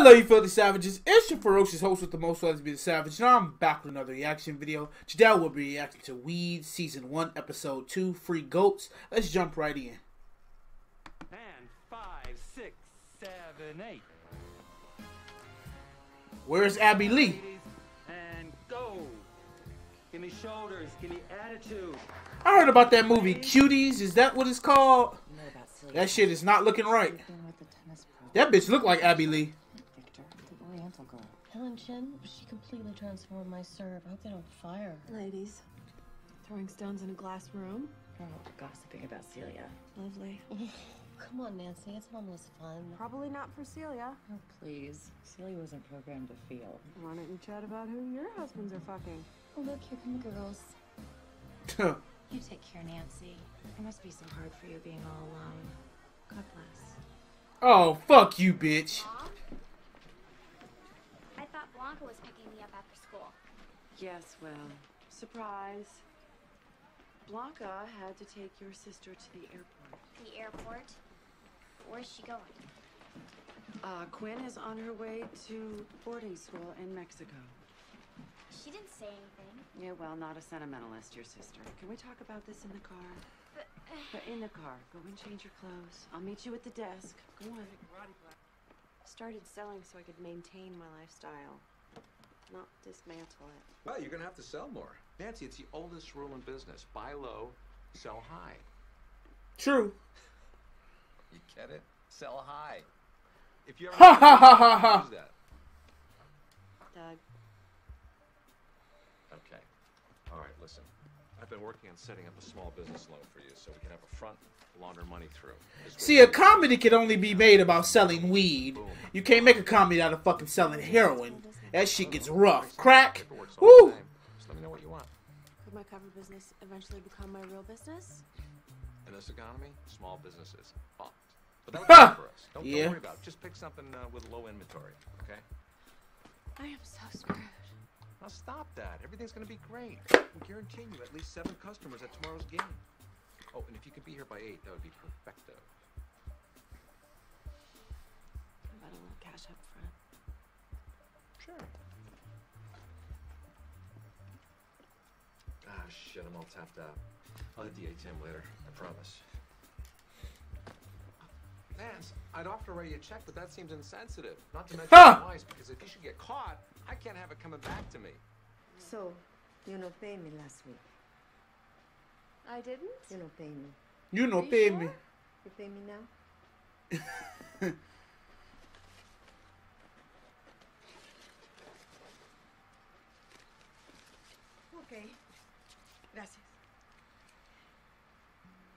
Hello, you filthy savages. It's your ferocious host with the most likely to be the savage. Now I'm back with another reaction video. Today we'll be reacting to Weed Season 1, Episode 2, Free Goats. Let's jump right in. And five, six, seven, eight. Where's Abby Lee? And go. Give me shoulders. Give me attitude. I heard about that movie, Cuties. Is that what it's called? know. That shit is not looking right. Sleeping with the tennis pro. That bitch looked like Abby Lee. Victor, the Oriental girl. Helen Chin, she completely transformed my serve. I hope they don't fire her. Ladies, throwing stones in a glass room. Oh, gossiping about Celia. Lovely. Come on, Nancy, it's almost fun. Probably not for Celia. Oh, please. Celia wasn't programmed to feel. Why don't you chat about who your husbands are fucking? Oh, look, here come the girls. You take care, Nancy. It must be so hard for you being all alone. God bless. oh, fuck you, bitch. I thought Blanca was picking me up after school. Yes, well, surprise. Blanca had to take your sister to the airport. The airport. Where's she going? Uh, Quinn is on her way to boarding school in Mexico. She didn't say anything. Yeah, well, not a sentimentalist, your sister. Can we talk about this in the car? But But in the car. Go and change your clothes. I'll meet you at the desk. Go on. Started selling so I could maintain my lifestyle, not dismantle it. Well, you're going to have to sell more. Nancy, it's the oldest rule in business buy low, sell high. True. You get it? Sell high. If you ever Ha, ha, ha, ha, ha. use that. Doug, Okay. All right, listen. I've been working on setting up a small business loan for you so we can have a front launder money through. This See, a comedy can only be made about selling weed. You can't make a comedy out of fucking selling heroin. That shit gets rough. Crack. Paperwork's Woo. Just let me know what you want. could my cover business eventually become my real business? In this economy, small businesses fucked. But that'll Ha! for us. Don't, Yeah. don't worry about it. Just pick something uh, with low inventory, okay? I am so screwed. Now stop that. Everything's gonna be great. I'm guaranteeing you at least seven customers at tomorrow's game. Oh, and if you could be here by eight, that would be perfecto. How about a little cash up front? Sure. Ah, shit, I'm all tapped out. I'll hit the ATM later, I promise. Nance, I'd offer to write you a check, but that seems insensitive. Not to mention Ha! twice, because if you should get caught, I can't have it coming back to me. So, you no pay me last week. I didn't? You no pay me. You know, Are you pay sure? me. You pay me now? okay. Gracias.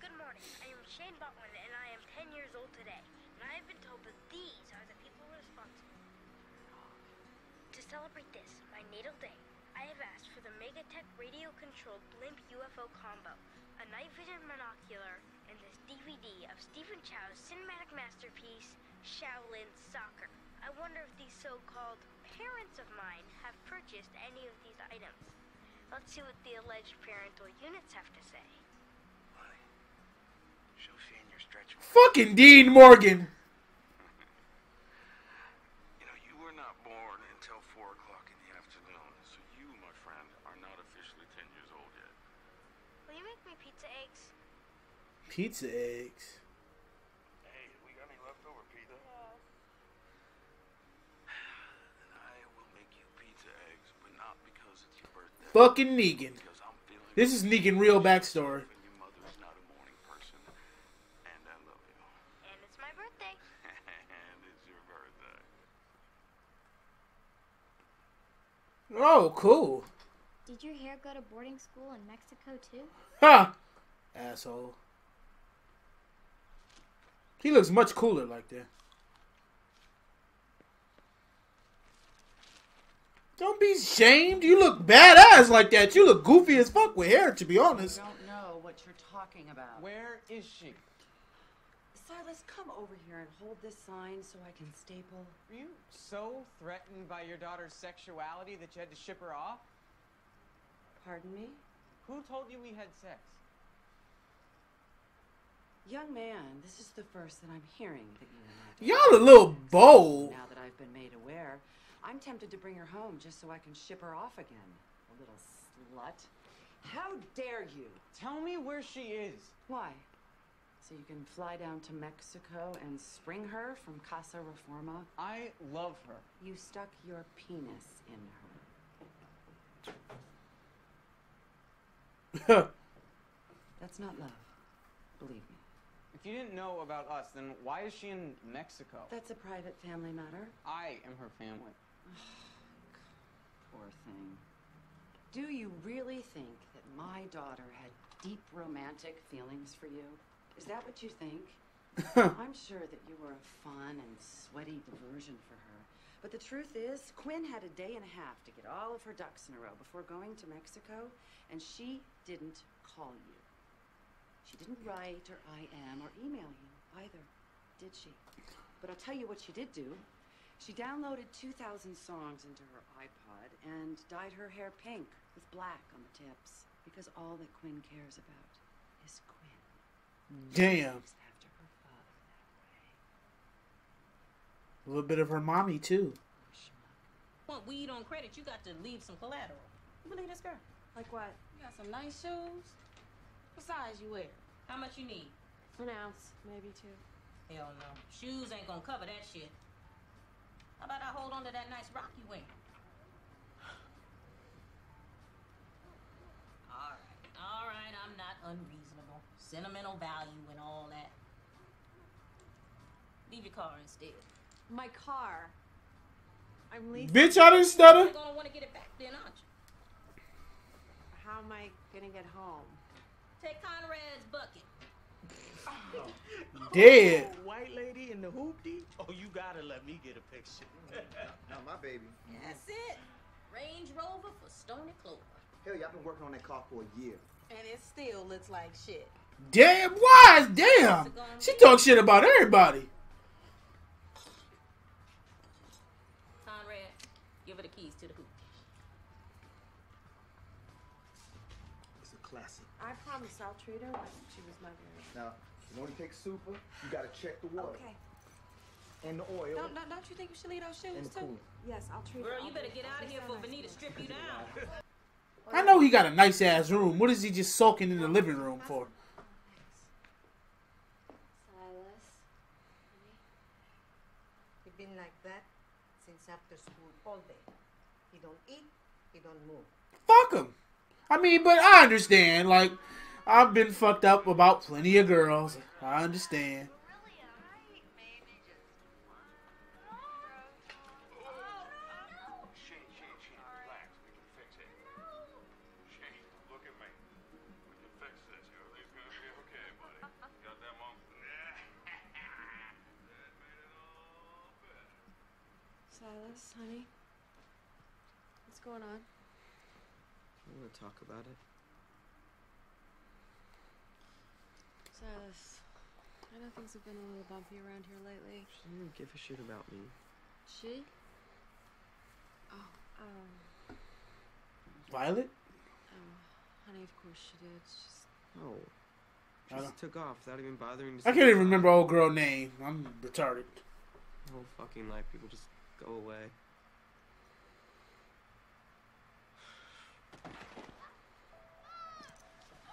Good morning. I am Shane Botwin, and I am 10 years old today. And I have been told that these are the people responsible. To celebrate this, my natal day, I have asked for the Megatech radio-controlled blimp UFO combo, a night vision monocular, and this DVD of Stephen Chow's cinematic masterpiece, Shaolin Soccer. I wonder if these so-called parents of mine have purchased any of these items. Let's see what the alleged parental units have to say. Your stretch. Fucking Dean Morgan. You know, you were not born until 4 o'clock in the afternoon, so you, my friend, are not officially 10 years old yet. Will you make me pizza eggs? Pizza eggs. Hey, we got any leftover pizza? Then I will make you pizza eggs, but not because it's your birthday. Fucking Negan. Because I'm feeling This is Negan real backstory. and your mother is not a morning person, and I love you. And it's my birthday. and it's your birthday. Oh, cool. Did your hair go to boarding school in Mexico too? Ha! Asshole. He looks much cooler like that. Don't be shamed. You look badass like that. You look goofy as fuck with hair, to be honest. I don't know what you're talking about. Where is she? Silas, come over here and hold this sign so I can staple. Were you so threatened by your daughter's sexuality that you had to ship her off? Pardon me? Who told you we had sex? Young man, this is the first that I'm hearing that you and I. Y'all a little bold. Now that I've been made aware, I'm tempted to bring her home just so I can ship her off again. A little slut. How dare you? Tell me where she is. Why? So you can fly down to Mexico and spring her from Casa Reforma? I love her. You stuck your penis in her. That's not love. Believe me. If you didn't know about us, then why is she in Mexico? That's a private family matter. I am her family. Poor thing. Do you really think that my daughter had deep romantic feelings for you? Is that what you think? I'm sure that you were a fun and sweaty diversion for her. But the truth is, Quinn had a day and a half to get all of her ducks in a row before going to Mexico, and she didn't call you. She didn't write or IM or email you either, did she? But I'll tell you what she did do. She downloaded 2,000 songs into her iPod and dyed her hair pink with black on the tips because all that Quinn cares about. Damn. After her father that way. A little bit of her mommy too. Want weed on credit, you got to leave some collateral. You believe this girl? Like what? You got some nice shoes. What size you wear? How much you need? An ounce, maybe two. Hell no. Shoes ain't gonna cover that shit. How about I hold on to that nice rock you wear? Alright, alright, I'm not unreasonable. Sentimental value and all that. Leave your car instead. My car. I'm leaving. Bitch, I didn't stutter. You're gonna wanna get it back then, aren't you? How am I gonna get home? Take Conrad's bucket. Dead. Oh, white lady in the hoopty? Oh, you gotta let me get a picture. Not my baby. That's it. Range Rover for Stony Clover. Hell yeah, I've been working on that car for a year. And it still looks like shit. Damn wise, damn. She talks shit about everybody. Conrad, give her the keys to the hoop. It's a classic. I promise I'll treat her like she was my girl. Now, you want to take super, you gotta check the water. Okay. And the oil. Don't, don't, don't you think you should leave those shoes too? coolant. Yes, I'll treat Girl, her. you better get out of here before for nice Vaneeta strip you down. I know he got a nice ass room. What is he just sulking in the living room for? Silas, He been like that since after school all day. He don't eat, he don't move. Fuck him. I mean, but I understand. Like, I've been fucked up about plenty of girls. I understand. Shane, Shane, Shane, relax. We can fix it. Shane, look at me. We can fix this. Everything's gonna be okay, buddy. Got that, mom? that made it all better. Silas, honey. What's going on? I want to talk about it. Silas, I know things have been a little bumpy around here lately. She didn't give a shit about me. She? Oh, um, Violet? oh, honey, of course she did. She's No. She I just took off without even bothering to I can't even goodbye. remember old girl name. I'm retarded. My whole fucking life, people just go away.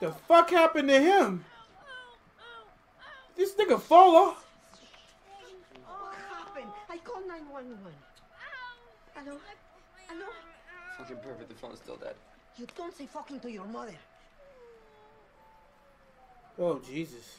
The fuck happened to him? This nigga fall off. What happened? I called 911. Hello? Hello? Fucking perfect, the phone's still dead. You don't say fucking to your mother. Oh Jesus.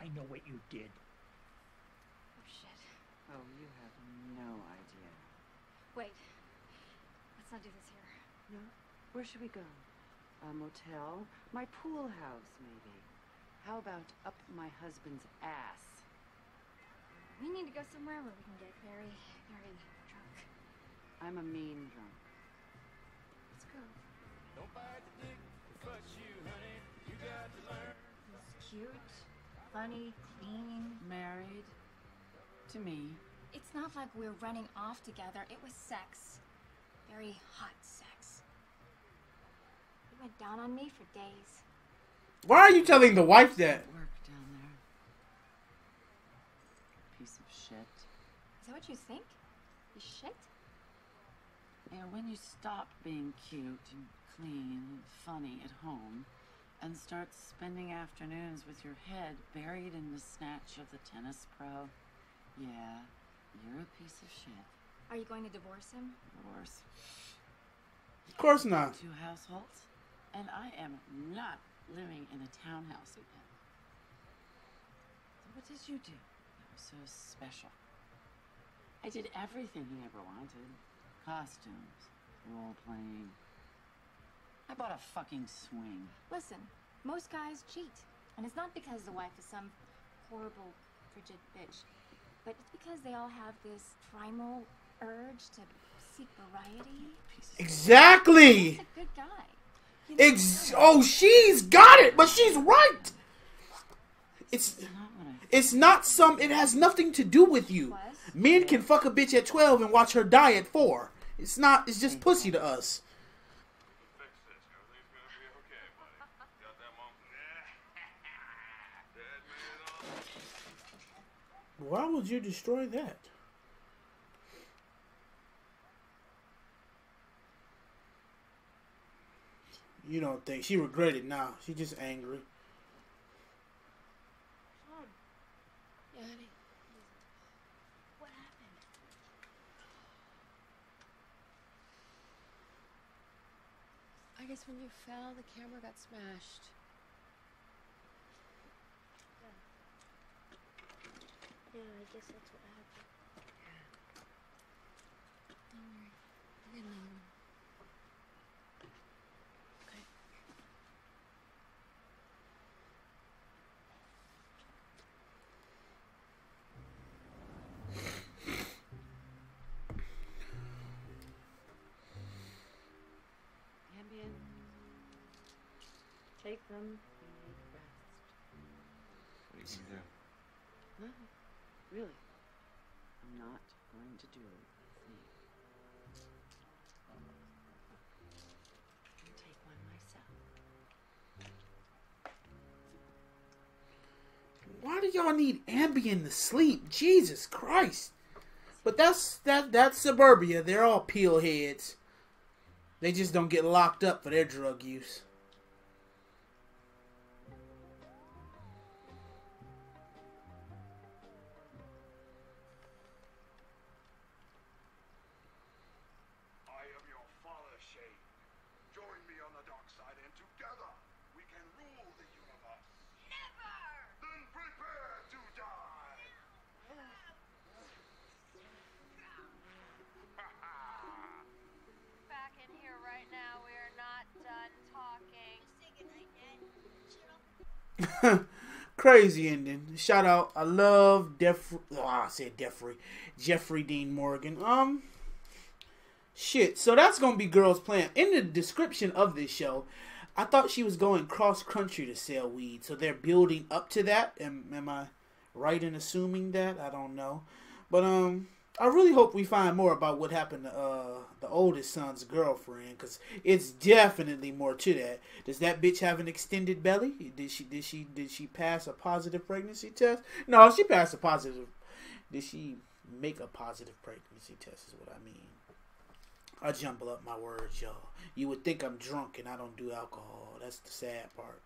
I know what you did. Oh, shit. Oh, you have no idea. Wait. Let's not do this here. No? Where should we go? A motel? My pool house, maybe. How about up my husband's ass? We need to go somewhere where we can get very, very drunk. I'm a mean drunk. Let's go. Don't bite the dick that fucks you, honey. You got to learn. He's cute, funny, clean. Married to me. It's not like we're running off together. It was sex. Very hot sex. He went down on me for days. Why are you telling the wife that? Work down there. Piece of shit. Is that what you think? You shit? Yeah, when you stop being cute and clean and funny at home and start spending afternoons with your head buried in the snatch of the tennis pro, yeah, you're a piece of shit. Are you going to divorce him? Divorce. Of course not. Two households, and I am not living in a townhouse again. So what did you do that was so special? I did everything he ever wanted. Costumes, role playing. I bought a fucking swing. Listen, most guys cheat. And it's not because the wife is some horrible, frigid bitch. But it's because they all have this primal urge to seek variety. Exactly. He's a good guy. Ex- oh, she's got it, but she's right. It's it's not some. It has nothing to do with you. Men can fuck a bitch at twelve and watch her die at four. It's not. It's just pussy to us. Why would you destroy that? You don't think she regretted now? She just angry. Yeah. What happened? I guess when you fell, the camera got smashed. I guess that's what happened. Don't worry. I'll another one. Okay. Ambien. Take them. You need rest. What are you gonna do? No, really. I'm not going to do a thing. I'll take one myself. Why do y'all need Ambien to sleep? Jesus Christ! But that's that that's suburbia. They're all peel heads. They just don't get locked up for their drug use. Crazy ending. Shout out. I love Def. Oh, I said Jeffrey. Jeffrey Dean Morgan. Um. Shit. So that's gonna be girls playing. In the description of this show, I thought she was going cross country to sell weed. So they're building up to that. Am, am I right in assuming that? I don't know. But um, I really hope we find more about what happened to uh the oldest son's girlfriend, cause it's definitely more to that. Does that bitch have an extended belly? Did she did she did she pass a positive pregnancy test? No, she passed a positive. Did she make a positive pregnancy test? Is what I mean. I jumble up my words, y'all. You would think I'm drunk and I don't do alcohol. That's the sad part.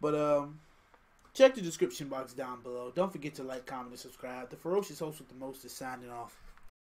But um, check the description box down below. Don't forget to like, comment, and subscribe. The ferocious host with the most is signing off.